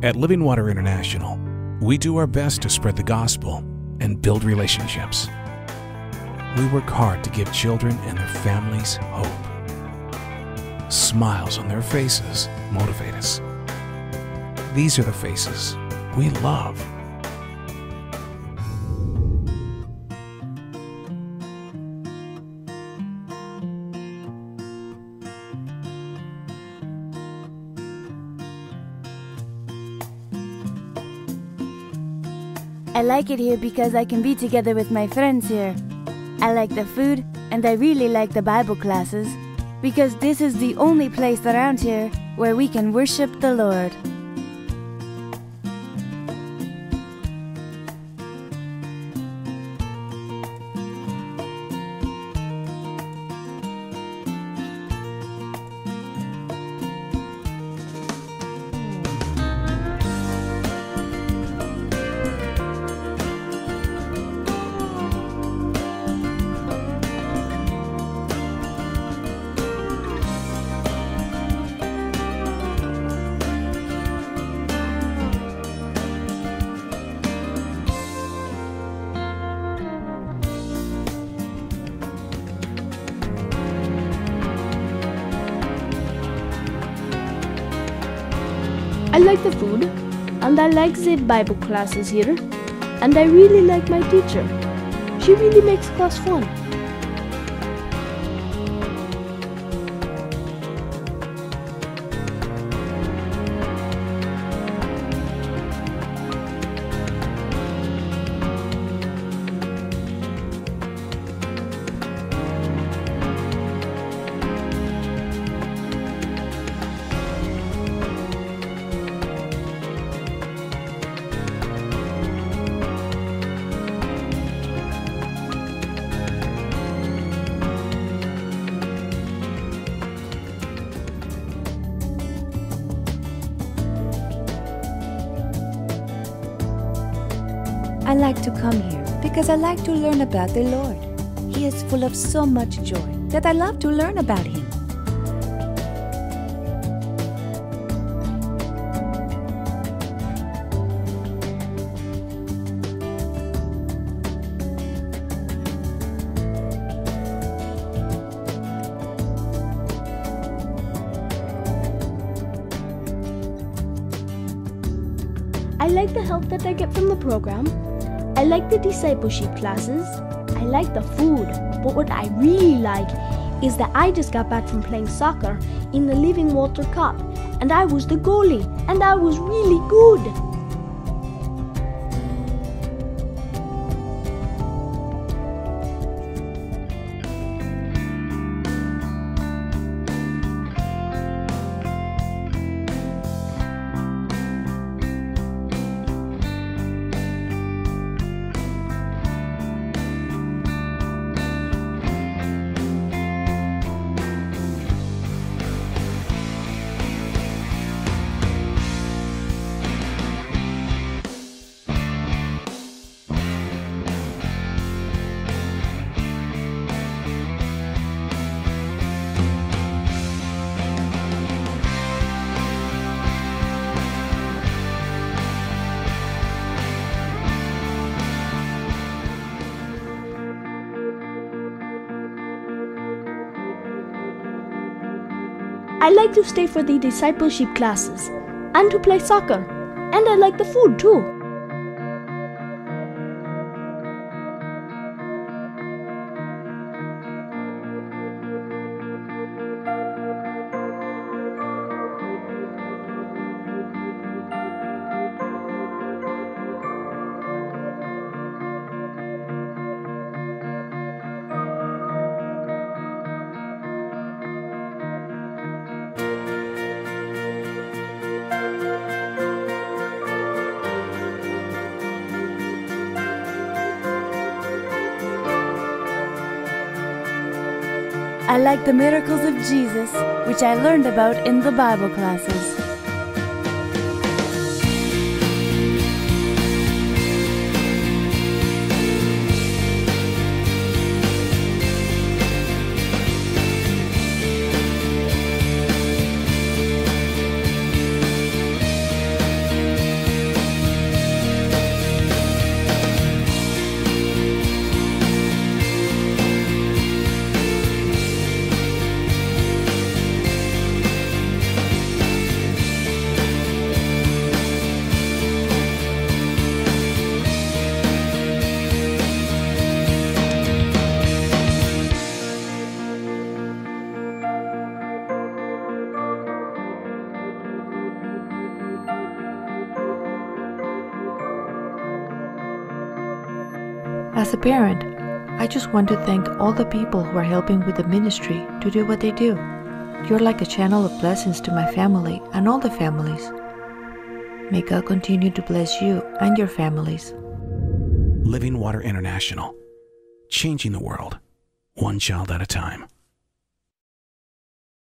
At Living Water International, we do our best to spread the gospel and build relationships. We work hard to give children and their families hope. Smiles on their faces motivate us. These are the faces we love. I like it here because I can be together with my friends here. I like the food, and I really like the Bible classes because this is the only place around here where we can worship the Lord. I like the food, and I like the Bible classes here, and I really like my teacher. She really makes class fun. I like to come here because I like to learn about the Lord. He is full of so much joy that I love to learn about Him. I like the help that I get from the program. I like the discipleship classes. I like the food. But what I really like is that I just got back from playing soccer in the Living Water Cup and I was the goalie and I was really good. I like to stay for the discipleship classes and to play soccer. And I like the food too. I like the miracles of Jesus, which I learned about in the Bible classes. As a parent, I just want to thank all the people who are helping with the ministry to do what they do. You're like a channel of blessings to my family and all the families. May God continue to bless you and your families. Living Water International, changing the world, one child at a time.